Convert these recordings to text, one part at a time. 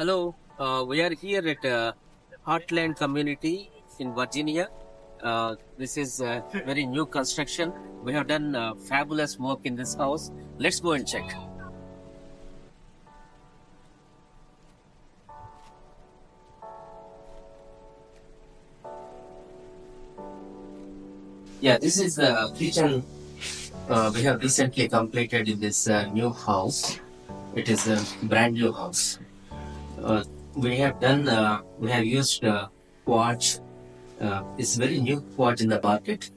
Hello, uh, we are here at uh, Heartland Community in Virginia. Uh, this is a very new construction. We have done uh, fabulous work in this house. Let's go and check. Yeah, this is the kitchen uh, we have recently completed in this uh, new house. It is a brand new house. Uh, we have done, uh, we have used uh, quartz. Uh, it's very new quartz in the market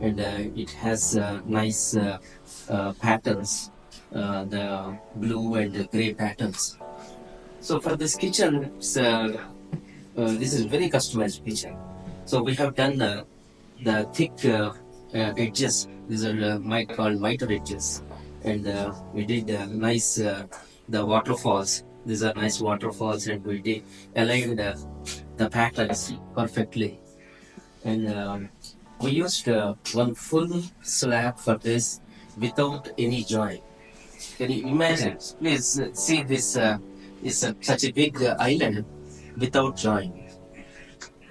and uh, it has uh, nice patterns, the blue and the gray patterns. So for this kitchen, this is very customized kitchen. So we have done the thick edges. These are might called miter edges, and we did nice the waterfalls. These are nice waterfalls, and we did aligned uh, the patterns perfectly. And um, we used uh, one full slab for this without any joint. Can you imagine? Please uh, see this. Uh, is such a big uh, island without joint.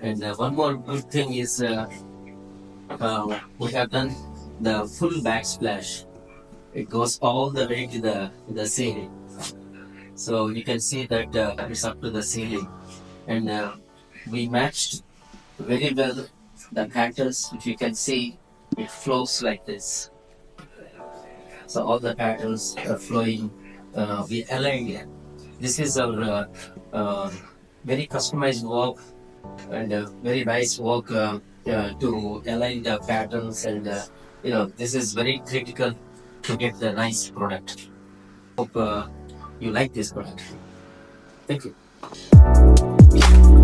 And uh, one more good thing is uh, uh, we have done the full backsplash. It goes all the way to the the ceiling. So you can see that uh, it's up to the ceiling, and uh, we matched very well the patterns. If you can see, it flows like this. So all the patterns are flowing. Uh, we aligned it. This is our uh, uh, very customized work and very nice work uh, uh, to align the patterns and you know this is very critical to get the nice product. Hope you like this product. Thank you.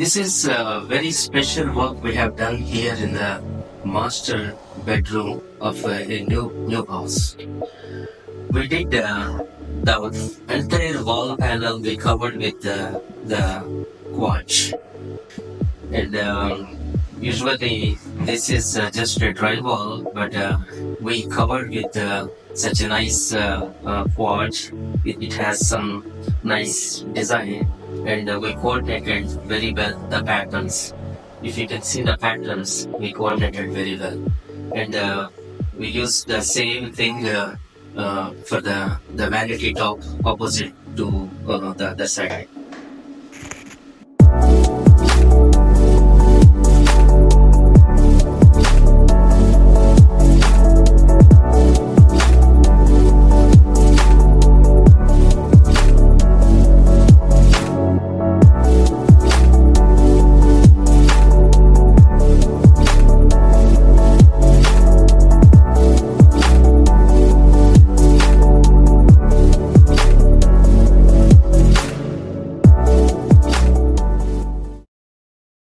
This is a very special work we have done here in the master bedroom of a, new new house. We did uh, the entire wall panel we covered with uh, the quartz, and um, usually this is uh, just a drywall, but uh, we covered with uh, such a nice uh, uh, quartz. It, it has some nice design and uh, we coordinated very well the patterns. If you can see the patterns, we coordinated very well, and we used the same thing for the the vanity top opposite to the the side.